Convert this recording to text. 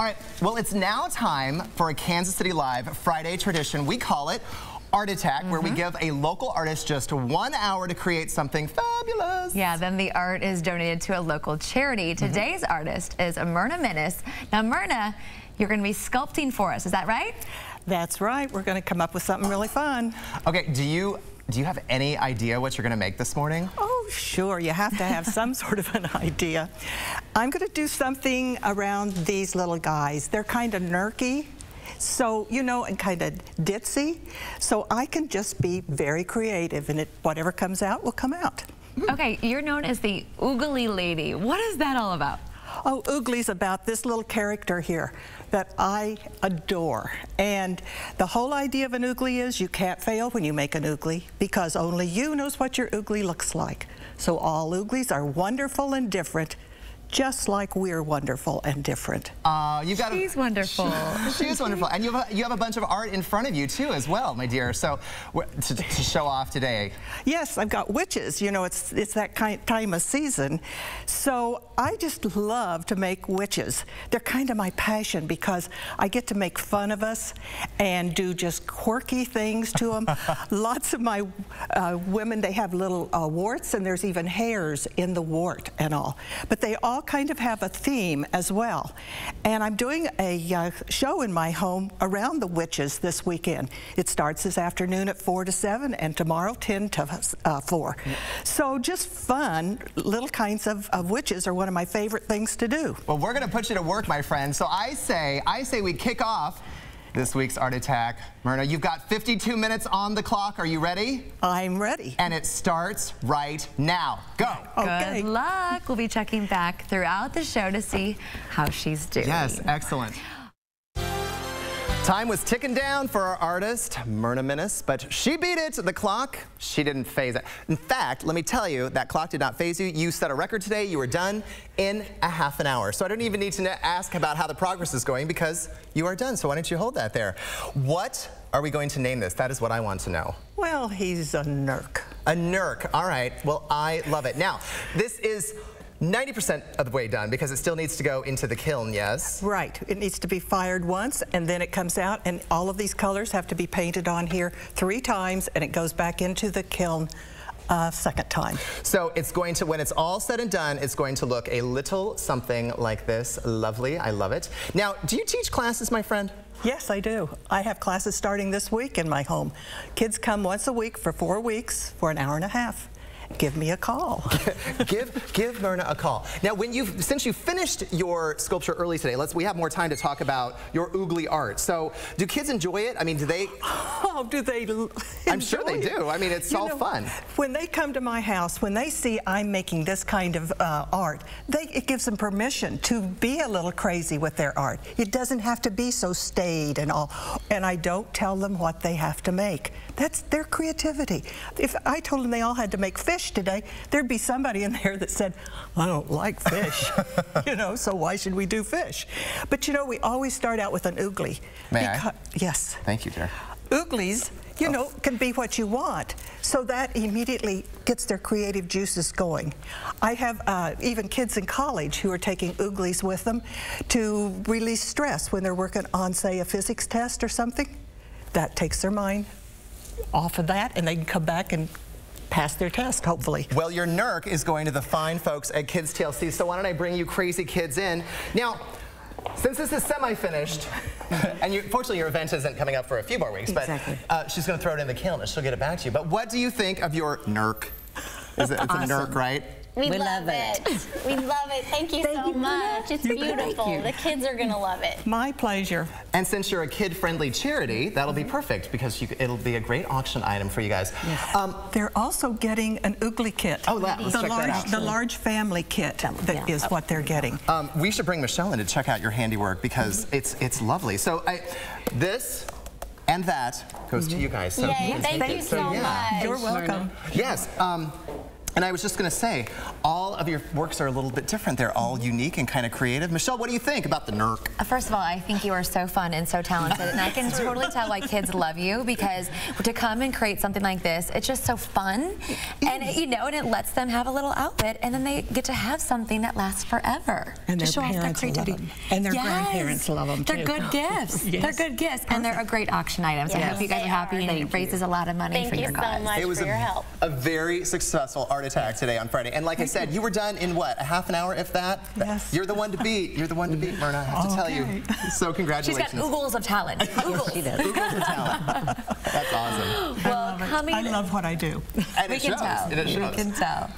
All right, well, it's now time for a Kansas City Live Friday tradition. We call it Art Attack, mm -hmm. where we mm-hmm. give a local artist just one hour to create something fabulous. Yeah, then the art is donated to a local charity. Mm-hmm. Today's mm -hmm. artist is Myrna Minnis. Now, Myrna, you're going to be sculpting for us, is that right? That's right. We're going to come up with something really fun. Okay, do you do you have any idea what you're going to make this morning? Oh, sure. You have to have some sort of an idea. I'm going to do something around these little guys. They're kind of nerky. So, you know, and kind of ditzy. So I can just be very creative and it, whatever comes out will come out. Okay, you're known as the Oogly Lady. What is that all about? Oh, Oogly's about this little character here that I adore. And the whole idea of an oogly is you can't fail when you make an oogly because only you knows what your oogly looks like. So all ooglies are wonderful and different just like we're wonderful and different. Uh, you got She's a, wonderful. She, she is wonderful. And you have, a, you have a bunch of art in front of you, too, as well, my dear, so to, to show off today. Yes, I've got witches. You know, it's, it's that kind time of season. So I just love to make witches. They're kind of my passion because I get to make fun of us and do just quirky things to them. Lots of my uh, women, they have little uh, warts and there's even hairs in the wart and all. But they all all kind of have a theme as well. And I'm doing a uh, show in my home around the witches this weekend. It starts this afternoon at 4 to 7 and tomorrow 10 to uh, 4. So just fun, little kinds of, of witches are one of my favorite things to do. Well, we're going to put you to work, my friend. So I say, I say we kick off this week's Art Attack. Myrna, you've got 52 minutes on the clock. Are you ready? I'm ready. And it starts right now. Go. Okay. Good luck. We'll be checking back throughout the show to see how she's doing. Yes, excellent. Time was ticking down for our artist, Myrna Minnis, but she beat it. The clock, she didn't phase it. In fact, let me tell you, that clock did not phase you. You set a record today. You were done in a half an hour. So I don't even need to ask about how the progress is going because you are done. So why don't you hold that there? What are we going to name this? That is what I want to know. Well, he's a Nurk. A Nurk. All right. Well, I love it. Now, this is 90% of the way done because it still needs to go into the kiln, yes? Right. It needs to be fired once and then it comes out and all of these colors have to be painted on here three times and it goes back into the kiln uh, second time. So it's going to, when it's all said and done, it's going to look a little something like this. Lovely. I love it. Now, do you teach classes, my friend? Yes, I do. I have classes starting this week in my home. Kids come once a week for four weeks for an hour and a half give me a call. give give Myrna a call. Now, when you since you finished your sculpture early today, let's we have more time to talk about your oogly art. So, do kids enjoy it? I mean, do they? Oh, do they? I'm sure they it? do. I mean, it's you all know, fun. When they come to my house, when they see I'm making this kind of uh, art, they, it gives them permission to be a little crazy with their art. It doesn't have to be so staid and all. And I don't tell them what they have to make. That's their creativity. If I told them they all had to make fish today, there'd be somebody in there that said, I don't like fish, you know, so why should we do fish? But you know, we always start out with an oogly. May I? Yes. Thank you, dear. Ooglies, you oh. know, can be what you want. So that immediately gets their creative juices going. I have uh, even kids in college who are taking ooglies with them to release stress when they're working on, say, a physics test or something. That takes their mind off of that and they can come back and pass their test, hopefully. Well, your NERC is going to the fine folks at Kids TLC, so why don't I bring you crazy kids in. Now, since this is semi-finished, and you, fortunately your event isn't coming up for a few more weeks, but exactly. uh, she's going to throw it in the kiln and she'll get it back to you. But what do you think of your NERC? Is it, it's awesome. a NERC, right? We, we love, love it. it. we love it. Thank you Thank so you much. It's beautiful. The kids are going to love it. My pleasure. And since you're a kid-friendly charity, that'll be perfect because you, it'll be a great auction item for you guys. Yes. Um, they're also getting an oogly kit. Oh, that, let's the check large, that out. The large family kit that yeah. is what they're getting. Um, we should bring Michelle in to check out your handiwork because mm -hmm. it's it's lovely. So I, this and that goes mm -hmm. to you guys. So Yay, thank, thank you so, so yeah. much. You're welcome. Yes. Um, And I was just going to say, all of your works are a little bit different. They're all unique and kind of creative. Michelle, what do you think about the NERC? Uh, First of all, I think you are so fun and so talented, and I can totally tell why kids love you because to come and create something like this, it's just so fun, and it, you know, and it lets them have a little outlet, and then they get to have something that lasts forever. And to their show off their parents love creativity. them. And their Yes. grandparents love them, They're good gifts. They're good gifts, and they're a great auction item. So I hope you guys are happy, are. and it raises a lot of money Thank for you your so cause. much It was for a, your help. a very successful art attack today on Friday. And like I said, you were done in what, a half an hour, if that? Yes. You're the one to beat. You're the one to beat, Myrna, I have to tell you. So congratulations. She's congratulations. got oogles of talent. Oogles. she does. Oogles of talent. That's awesome. Well, coming. I love what I do. And we it can shows. tell. And it We can tell.